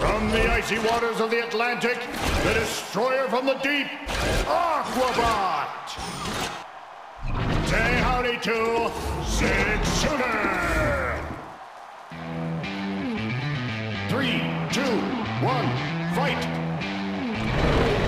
From the icy waters of the Atlantic, the destroyer from the deep, Aquabot! Say howdy to Six Shooter! Three, two, one, fight!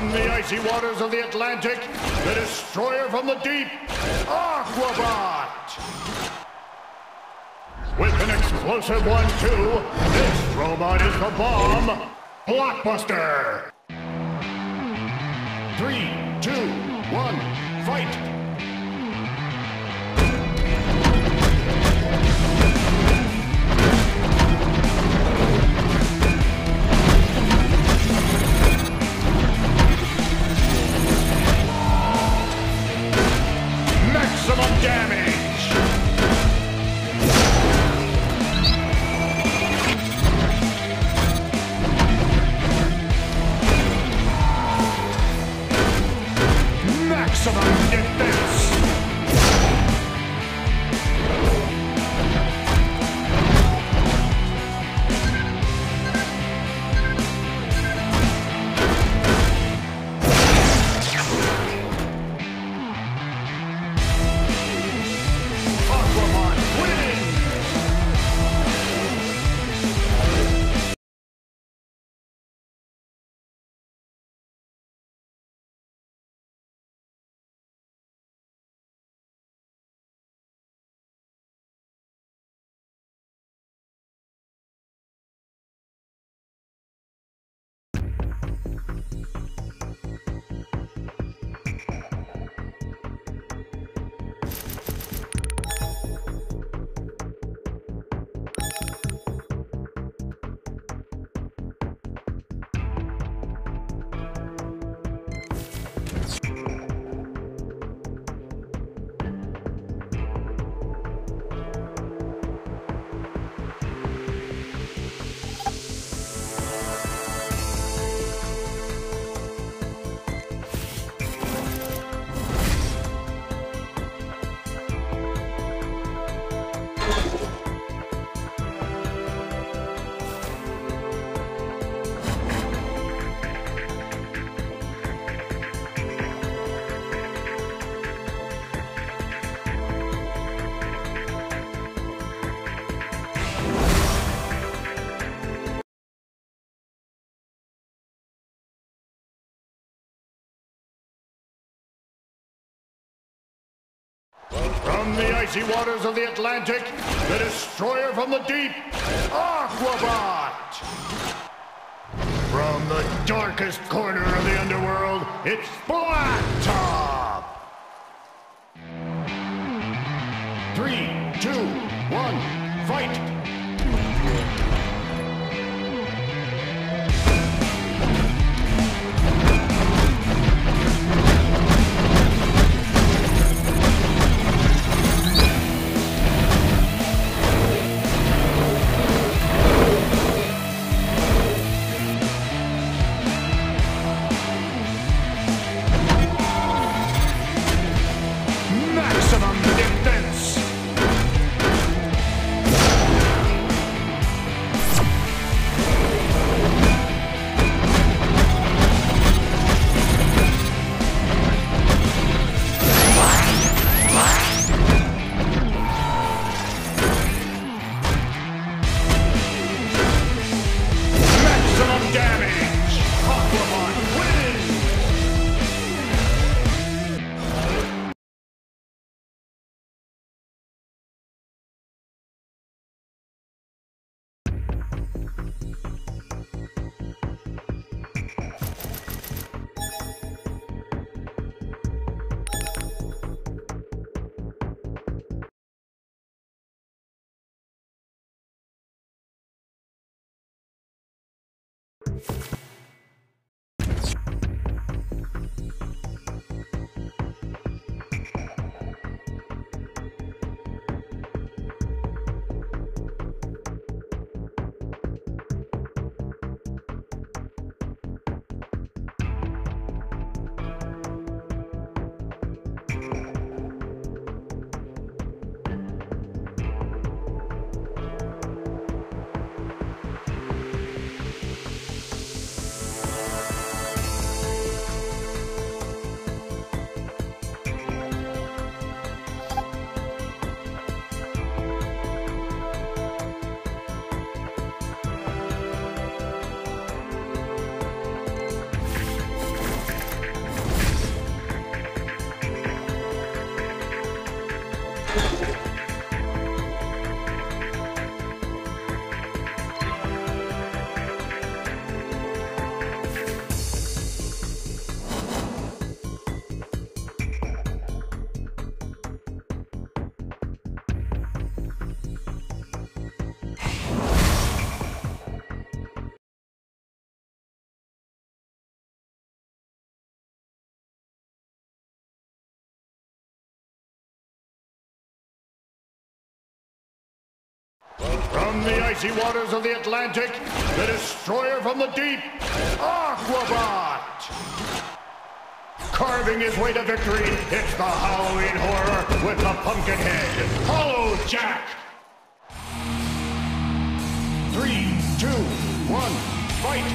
From the icy waters of the Atlantic, the destroyer from the deep, Aquabot! With an explosive one-two, this robot is the bomb, Blockbuster! Three, two, one, fight! From the icy waters of the Atlantic, the destroyer from the deep, Aquabot! From the darkest corner of the underworld, it's Black Top! From the icy waters of the Atlantic, the destroyer from the deep, Aquabot! Carving his way to victory, it's the Halloween horror with the pumpkin head, Hollow Jack! Three, two, one, fight!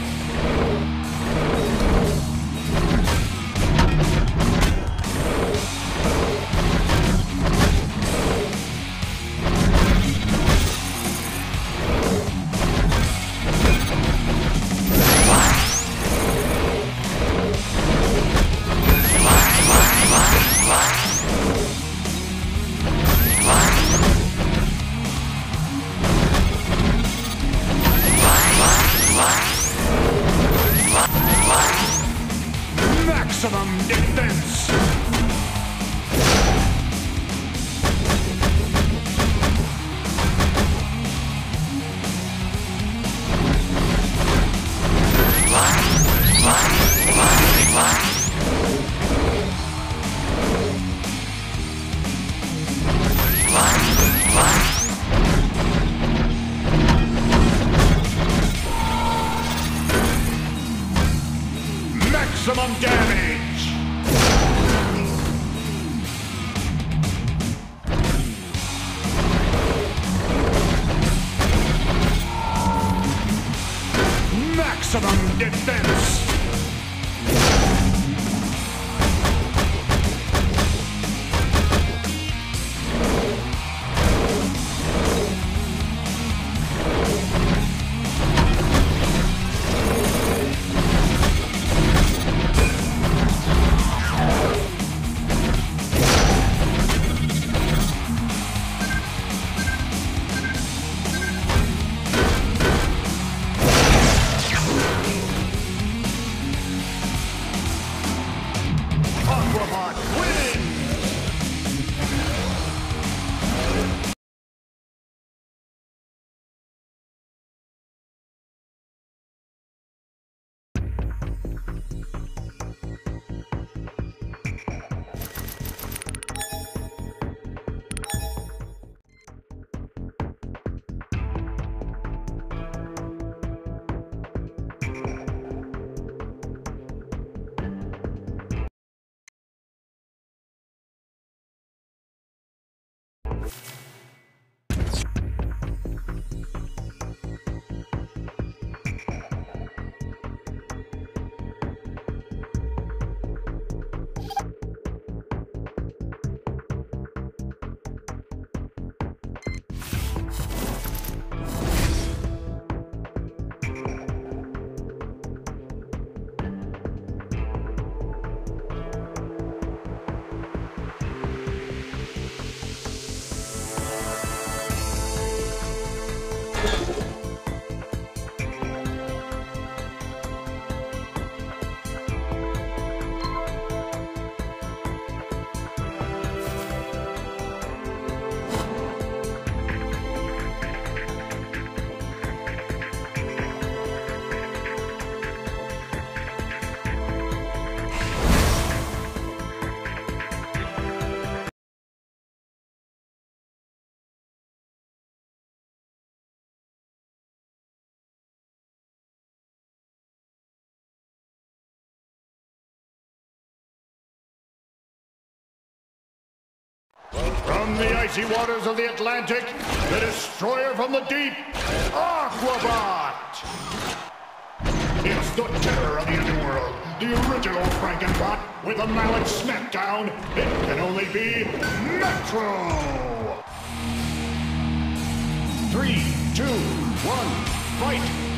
Maximum defense! From the icy waters of the Atlantic, the destroyer from the deep, Aquabot! It's the terror of the underworld, the original Frankenbot with a mallet smackdown. It can only be Metro! Three, two, one, fight!